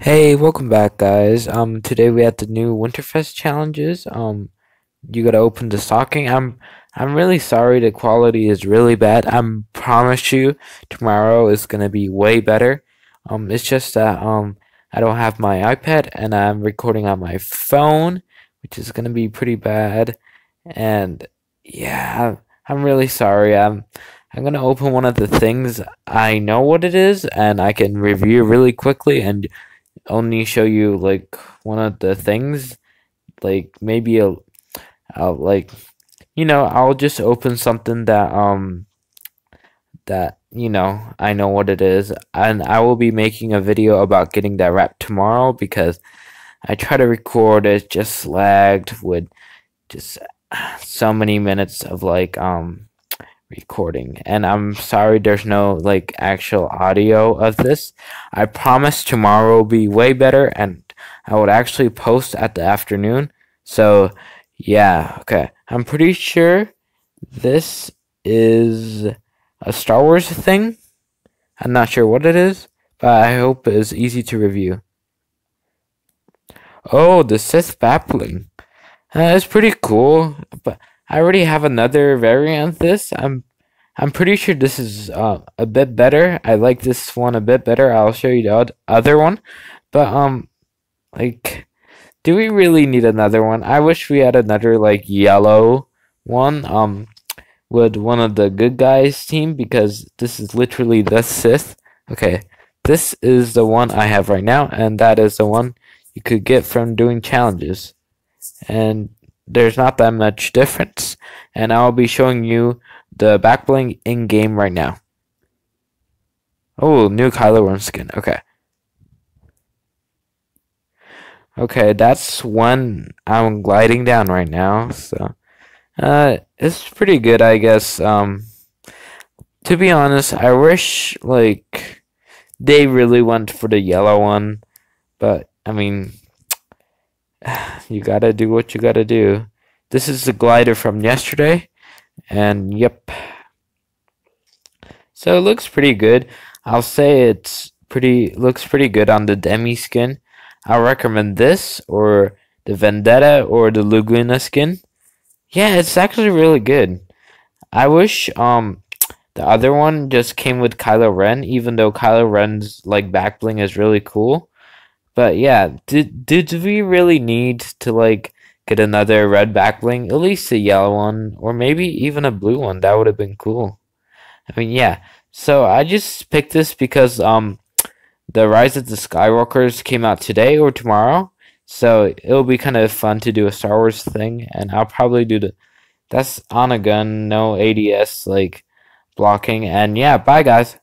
Hey, welcome back, guys. Um, today we had the new Winterfest challenges. Um, you gotta open the stocking. I'm, I'm really sorry. The quality is really bad. I promise you, tomorrow is gonna be way better. Um, it's just that um, I don't have my iPad and I'm recording on my phone, which is gonna be pretty bad. And yeah, I'm, I'm really sorry. I'm, I'm gonna open one of the things I know what it is and I can review really quickly and only show you like one of the things like maybe a I'll like you know I'll just open something that um that you know I know what it is. And I will be making a video about getting that wrap tomorrow because I try to record it just lagged with just so many minutes of like um recording. And i'm sorry there's no like actual audio of this. I promise tomorrow will be way better and i would actually post at the afternoon. So yeah okay. I'm pretty sure this is a star wars thing. I'm not sure what it is but i hope it's easy to review. Oh the sith backbling uh, it's pretty cool but I already have another variant of this. I'm I'm pretty sure this is uh, a bit better. I like this one a bit better. I'll show you the other one. But um like do we really need another one? I wish we had another like yellow one um with one of the good guys team because this is literally the Sith. Okay. This is the one I have right now and that is the one you could get from doing challenges. And there's not that much difference. And I'll be showing you the back bling in game right now. Oh, new Kylo Ren skin. Okay. Okay, that's one I'm gliding down right now. So, uh, it's pretty good, I guess. Um, to be honest, I wish like they really went for the yellow one, but I mean, you gotta do what you gotta do. This is the glider from yesterday, and yep. So it looks pretty good. I'll say it's pretty looks pretty good on the demi skin. I'll recommend this or the Vendetta or the Laguna skin. Yeah, it's actually really good. I wish um the other one just came with Kylo Ren, even though Kylo Ren's like back bling is really cool. But yeah, did did we really need to like get another red back bling? At least a yellow one, or maybe even a blue one. That would have been cool. I mean, yeah. So I just picked this because um, the Rise of the Skywalkers came out today or tomorrow. So it'll be kind of fun to do a Star Wars thing, and I'll probably do the. That's on a gun, no ADS like blocking, and yeah. Bye, guys.